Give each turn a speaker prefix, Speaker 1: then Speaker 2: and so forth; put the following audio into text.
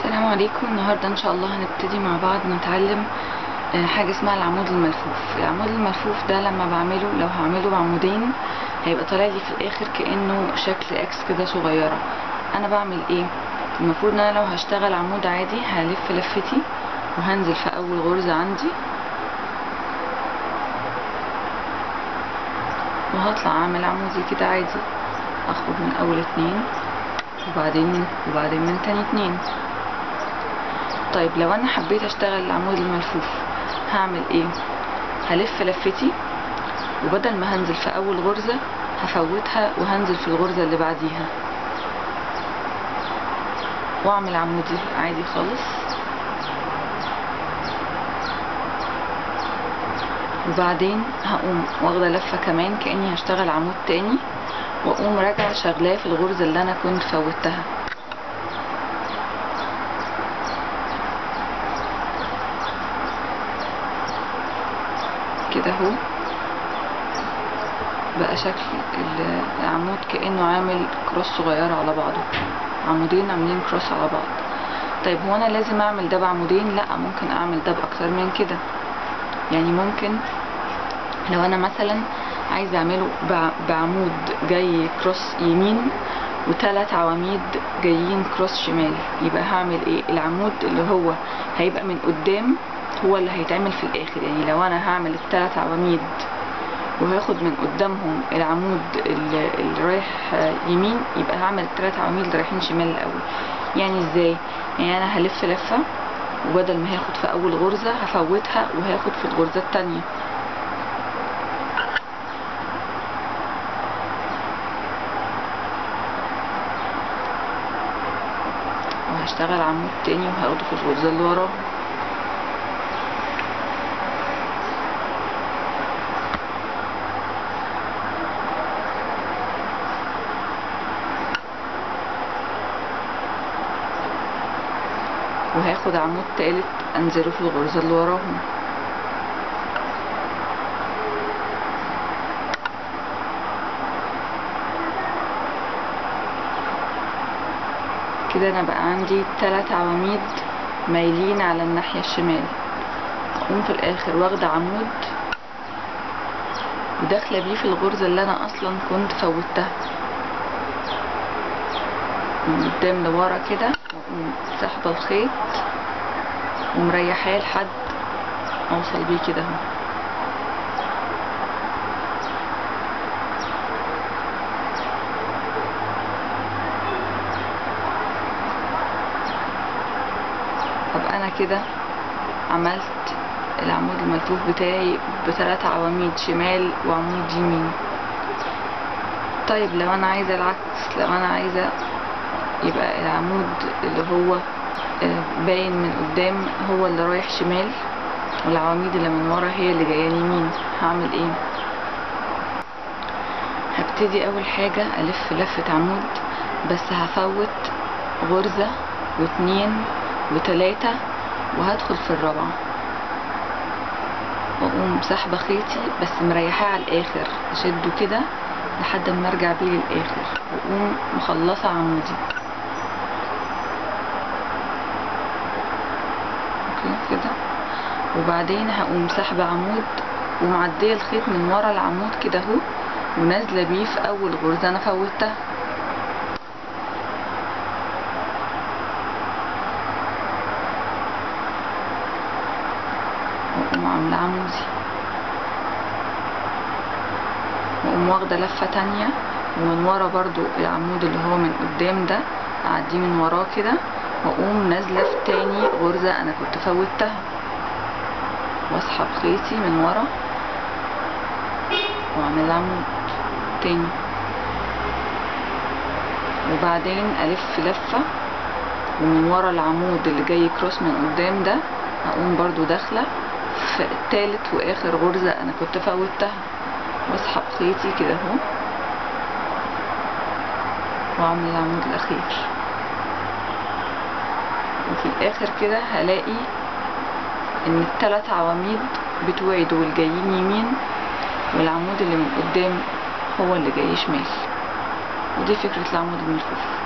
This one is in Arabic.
Speaker 1: السلام عليكم. النهاردة إن شاء الله هنبتدي مع بعض نتعلم آه، حاجة اسمها العمود الملفوف. العمود الملفوف ده لما بعمله لو هعمله بعمودين هيبقى طالع لي في الآخر كأنه شكل إكس كده صغيرة. أنا بعمل إيه؟ المفروض إن أنا لو هشتغل عمود عادي هلف لفتي وهنزل في أول غرزة عندي. وهطلع أعمل عمودي كده عادي. أخرج من أول اتنين وبعدين وبعدين من تاني اتنين. طيب لو أنا حبيت أشتغل العمود الملفوف هعمل إيه؟ هلف لفتي وبدل ما هنزل في أول غرزة هفوتها وهنزل في الغرزة اللي بعديها. وأعمل عمودي عادي خالص. وبعدين هقوم واخدة لفة كمان كأني هشتغل عمود تاني وأقوم راجعة شغلاه في الغرزة اللي أنا كنت فوتها. كده اهو. بقى شكل العمود كأنه عامل كروس صغيرة على بعضه. عمودين عاملين كروس على بعض. طيب هو أنا لازم أعمل ده بعمودين لأ ممكن أعمل ده باكتر من كده. يعني ممكن لو أنا مثلا عايزة أعمله بع- بعمود جاي كروس يمين وثلاث عواميد جايين كروس شمال. يبقى هعمل إيه؟ العمود اللي هو هيبقى من قدام هو اللي هيتعمل في الآخر. يعني لو أنا هعمل الثلاث عواميد وهاخد من قدامهم العمود اللي, رايح يمين يبقى هعمل الثلاث عواميد اللي رايحين شمال الأول. يعني إزاي؟ يعني أنا هلف لفة وبدل ما هاخد في أول غرزة هفوتها وهاخد في الغرزة الثانية وهشتغل عمود تاني وهاخده في الغرزة اللي وراه. وهاخد عمود تالت انزله في الغرزة اللي وراهم. كده أنا بقى عندي تلات عواميد مايلين على الناحية الشمال. اقوم في الآخر واخدة عمود وداخلة بيه في الغرزة اللي أنا أصلا كنت فوتها. من قدام لورا كده. ساحبة الخيط ومريحاه لحد أوصل بيه كده أهو. طب أنا كده عملت العمود الملفوف بتاعي بثلاث عواميد شمال وعمود يمين. طيب لو أنا عايزة العكس لو أنا عايزة يبقى العمود اللي هو آه، باين من قدام هو اللي رايح شمال والعواميد اللي من ورا هي اللي جاية يمين هعمل إيه؟ هبتدي أول حاجة ألف لفة عمود بس هفوت غرزة واتنين وتلاتة وهدخل في الرابعة. وأقوم سحبة خيطي بس مريحاه على الآخر أشده كده لحد ما أرجع بيه للآخر. وأقوم مخلصة عمودي. كده. وبعدين هقوم سحبة عمود ومعدية الخيط من ورا العمود كده اهو ونازلة بيه في أول غرزة أنا فوتها. وأقوم عاملة عمودي. وأقوم واخدة لفة تانية ومن ورا برضو العمود اللي هو من قدام ده أعديه من وراه كده. واقوم نازلة في تاني غرزة أنا كنت فوتها. وأسحب خيطي من ورا. واعمل عمود تاني. وبعدين ألف لفة. ومن ورا العمود اللي جاي كروس من قدام ده هقوم برضو داخلة في تالت وآخر غرزة أنا كنت فوتها. وأسحب خيطي كده أهو. واعمل العمود الأخير. وفي الآخر كده هلاقي إن التلات عواميد بتوعي دول جايين يمين والعمود اللي من قدام هو اللي جاي شمال. ودي فكرة العمود الملفوف.